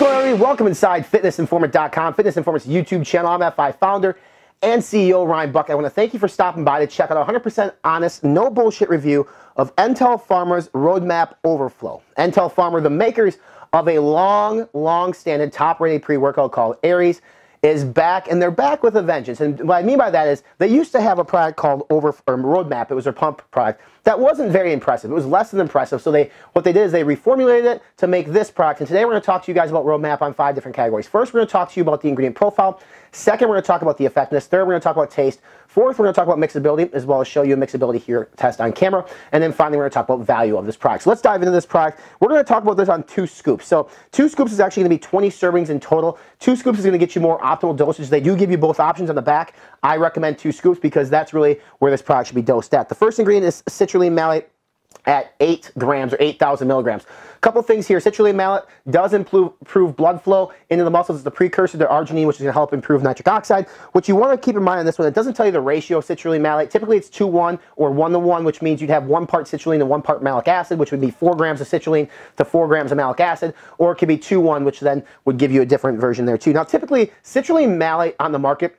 everybody, welcome inside fitnessinformant.com, Fitness Informant's YouTube channel. I'm F5 founder and CEO Ryan Buck. I want to thank you for stopping by to check out a 100% honest, no bullshit review of NTel Pharma's Roadmap Overflow. NTel Pharma, the makers of a long, long standing top rated pre workout called Arez is back, and they're back with a vengeance. And what I mean by that is they used to have a product called Over Roadmap. It was their pump product that wasn't very impressive. It was less than impressive. So they what they did is they reformulated it to make this product. And today we're going to talk to you guys about Roadmap on five different categories. First, we're going to talk to you about the ingredient profile. Second, we're going to talk about the effectiveness. Third, we're going to talk about taste. Fourth, we're going to talk about mixability as well as show you a mixability here test on camera. And then finally, we're going to talk about value of this product. So let's dive into this product. We're going to talk about this on two scoops. So two scoops is actually going to be 20 servings in total. Two scoops is going to get you more optimal dosage. They do give you both options on the back. I recommend two scoops because that's really where this product should be dosed at. The first ingredient is citrulline malate at 8 grams or 8,000 milligrams. A couple things here. Citrulline malate does improve, blood flow into the muscles. It's the precursor to arginine, which is going to help improve nitric oxide. What you want to keep in mind on this one, it doesn't tell you the ratio of citrulline malate. Typically, it's 2-1 or 1-1, which means you'd have one part citrulline and one part malic acid, which would be 4 grams of citrulline to 4 grams of malic acid, or it could be 2-1, which then would give you a different version there too. Now, typically, citrulline malate on the market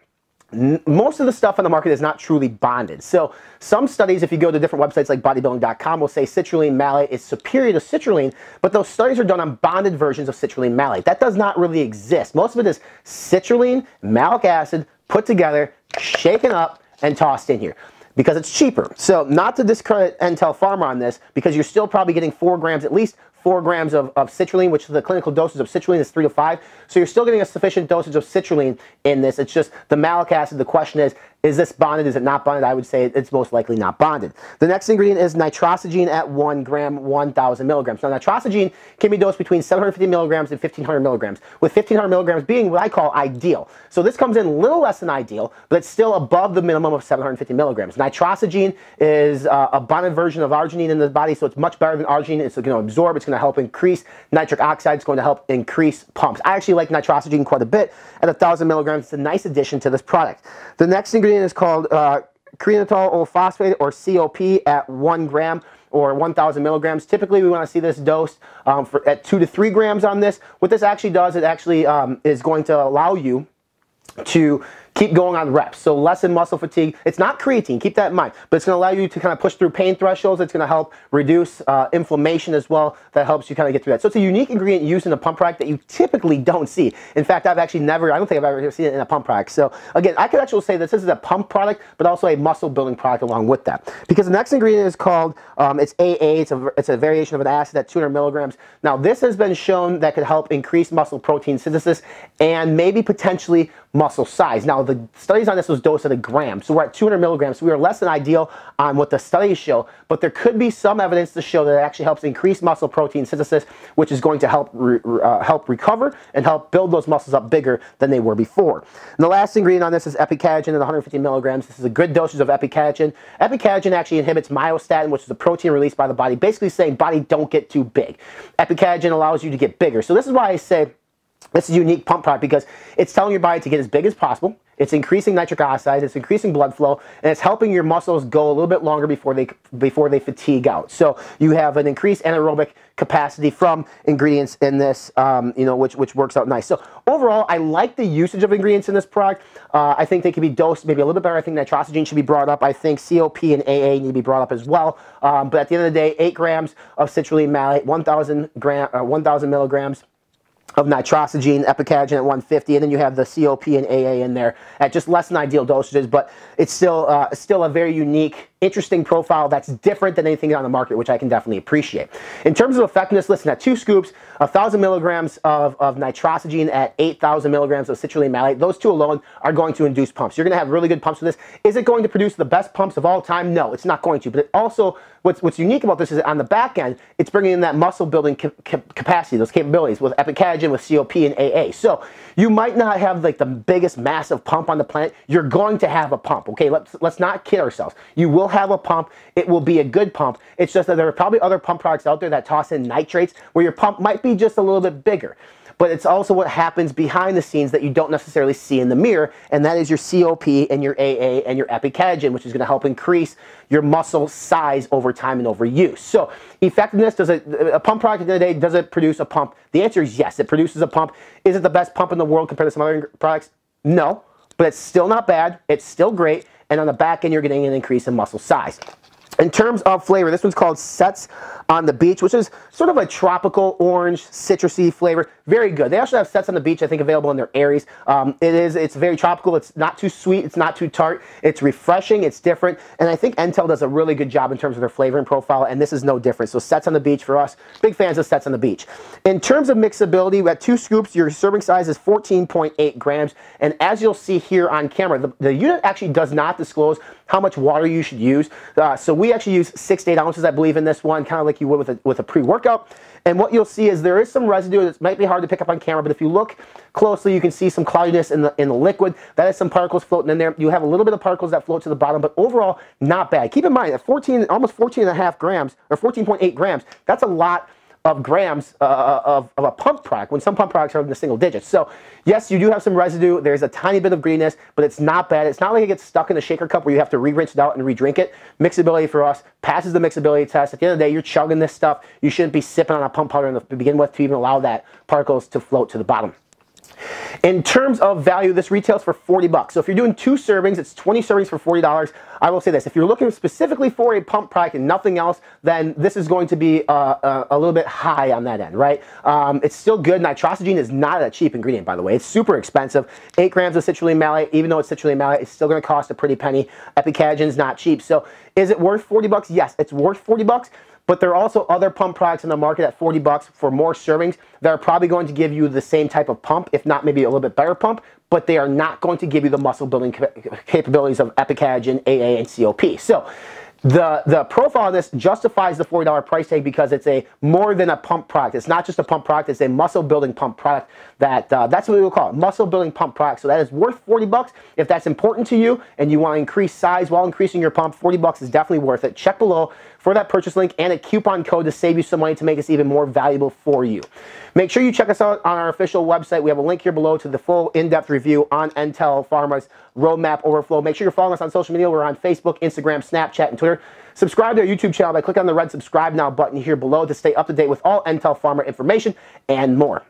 most of the stuff on the market is not truly bonded. So some studies, if you go to different websites like bodybuilding.com, will say citrulline malate is superior to citrulline, but those studies are done on bonded versions of citrulline malate. That does not really exist. Most of it is citrulline, malic acid, put together, shaken up, and tossed in here because it's cheaper. So not to discredit NTel Pharma on this, because you're still probably getting four grams, at least four grams of, of citrulline, which the clinical dosage of citrulline is three to five. So you're still getting a sufficient dosage of citrulline in this. It's just the malic acid. The question is, is this bonded? Is it not bonded? I would say it's most likely not bonded. The next ingredient is Nitrosigine at 1 gram, 1,000 milligrams. Now, Nitrosigine can be dosed between 750 milligrams and 1,500 milligrams, with 1,500 milligrams being what I call ideal. So this comes in a little less than ideal, but it's still above the minimum of 750 milligrams. Nitrosigine is uh, a bonded version of arginine in the body, so it's much better than arginine. It's going to absorb. It's going to help increase nitric oxide. It's going to help increase pumps. I actually like Nitrosigine quite a bit. At 1,000 milligrams, it's a nice addition to this product. The next ingredient ingredient is called uh, phosphate or COP at 1 gram or 1,000 milligrams. Typically, we want to see this dosed um, for, at 2 to 3 grams on this. What this actually does, it actually um, is going to allow you to keep going on reps. So lessen muscle fatigue. It's not creatine, keep that in mind, but it's to allow you to kind of push through pain thresholds. It's going to help reduce uh, inflammation as well. That helps you kind of get through that. So it's a unique ingredient used in a pump product that you typically don't see. In fact, I've actually never, I don't think I've ever seen it in a pump product. So again, I could actually say this, this is a pump product, but also a muscle building product along with that. Because the next ingredient is called, um, it's AA, it's a, it's a variation of an acid at 200 milligrams. Now this has been shown that could help increase muscle protein synthesis and maybe potentially muscle size. Now the studies on this was dosed at a gram, so we're at 200 milligrams. So we are less than ideal on what the studies show, but there could be some evidence to show that it actually helps increase muscle protein synthesis, which is going to help re uh, help recover and help build those muscles up bigger than they were before. And the last ingredient on this is epicatechin at 150 milligrams. This is a good dosage of epicatechin. Epicatechin actually inhibits myostatin, which is a protein released by the body, basically saying body don't get too big. Epicatechin allows you to get bigger. So this is why I say this is a unique pump product because it's telling your body to get as big as possible. It's increasing nitric oxide, it's increasing blood flow, and it's helping your muscles go a little bit longer before they before they fatigue out. So you have an increased anaerobic capacity from ingredients in this, um, you know, which which works out nice. So overall, I like the usage of ingredients in this product. Uh, I think they can be dosed maybe a little bit better. I think Nitrosigine should be brought up. I think COP and AA need to be brought up as well. Um, but at the end of the day, eight grams of citrulline malate, 1,000 gram, uh, 1,000 milligrams of Nitrosigine, epicatechin at 150, and then you have the COP and AA in there at just less than ideal dosages, but it's still uh, still a very unique interesting profile that's different than anything on the market, which I can definitely appreciate. In terms of effectiveness, listen, at two scoops, 1,000 milligrams of, of Nitrosigine at 8,000 milligrams of citrulline malate, those two alone are going to induce pumps. You're going to have really good pumps with this. Is it going to produce the best pumps of all time? No, it's not going to. But it also, what's, what's unique about this is on the back end, it's bringing in that muscle building ca ca capacity, those capabilities with epicatechin, with COP and AA. So you might not have like the biggest massive pump on the planet. You're going to have a pump, okay? Let's, let's not kid ourselves. You will have a pump. It will be a good pump. It's just that there are probably other pump products out there that toss in nitrates where your pump might be just a little bit bigger. but it's also what happens behind the scenes that you don't necessarily see in the mirror, and that is your COP and your AA and your epicatechin, which is going to help increase your muscle size over time and over use. So effectiveness, does it, a pump product in the day, does it produce a pump? The answer is yes, it produces a pump. Is it the best pump in the world compared to some other products? No, but it's still not bad. It's still great. And on the back end, you're getting an increase in muscle size. In terms of flavor, this one's called Sets on the Beach, which is sort of a tropical orange citrusy flavor. Very good. They also have Sets on the Beach, I think, available in their Arez. Um, it is, it's very tropical. It's not too sweet. It's not too tart. It's refreshing. It's different. And I think NTel does a really good job in terms of their flavoring profile, and this is no different. So Sets on the Beach for us, big fans of Sets on the Beach. In terms of mixability, we have two scoops. Your serving size is 14.8 grams. And as you'll see here on camera, the, the unit actually does not disclose how much water you should use. Uh, so we actually use six to eight ounces, I believe, in this one, kind of like you would with a, with a pre-workout. And what you'll see is there is some residue that might be hard to pick up on camera, but if you look closely, you can see some cloudiness in the, in the liquid. That is some particles floating in there. You have a little bit of particles that float to the bottom, but overall, not bad. Keep in mind, at 14, almost 14 and a half grams, or 14.8 grams, that's a lot of grams uh, uh, of, of a pump product when some pump products are in the single digits. So yes, you do have some residue. There's a tiny bit of greenness, but it's not bad. It's not like it gets stuck in a shaker cup where you have to re-rinse it out and re-drink it. Mixability for us passes the mixability test. At the end of the day, you're chugging this stuff. You shouldn't be sipping on a pump powder to begin with to even allow that particles to float to the bottom. In terms of value, this retails for 40 bucks. So if you're doing two servings, it's 20 servings for $40. I will say this, if you're looking specifically for a pump product and nothing else, then this is going to be uh, uh, a little bit high on that end, right? Um, it's still good. Nitrosigine is not a cheap ingredient, by the way. It's super expensive. Eight grams of citrulline malate, even though it's citrulline malate, it's still going to cost a pretty penny. Epicatechin is not cheap. So is it worth 40 bucks? Yes, it's worth 40 bucks. But there are also other pump products in the market at 40 bucks for more servings that are probably going to give you the same type of pump, if not maybe a little bit better pump, but they are not going to give you the muscle building capabilities of Epicatechin, AA, and COP. So the, the profile of this justifies the $40 price tag because it's a more than a pump product. It's not just a pump product, it's a muscle building pump product that uh, that's what we will call it, muscle building pump product. So that is worth 40 bucks. If that's important to you and you want to increase size while increasing your pump, 40 bucks is definitely worth it. Check below for that purchase link and a coupon code to save you some money to make this even more valuable for you. Make sure you check us out on our official website. We have a link here below to the full in-depth review on NTel Pharma's Roadmap Overflow. Make sure you're following us on social media. We're on Facebook, Instagram, Snapchat, and Twitter. Subscribe to our YouTube channel by clicking on the red subscribe now button here below to stay up to date with all NTel Pharma information and more.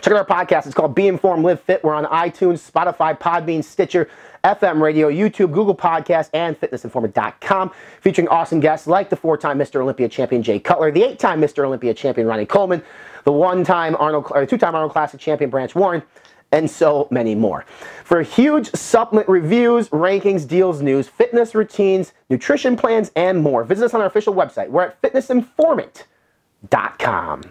Check out our podcast. It's called Be Informed, Live Fit. We're on iTunes, Spotify, Podbean, Stitcher, FM radio, YouTube, Google Podcast, and fitnessinformant.com, featuring awesome guests like the four-time Mr. Olympia champion Jay Cutler, the eight-time Mr. Olympia champion Ronnie Coleman, the one-time Arnold, or two-time Arnold Classic champion Branch Warren, and so many more. For huge supplement reviews, rankings, deals, news, fitness routines, nutrition plans, and more, visit us on our official website. We're at fitnessinformant.com.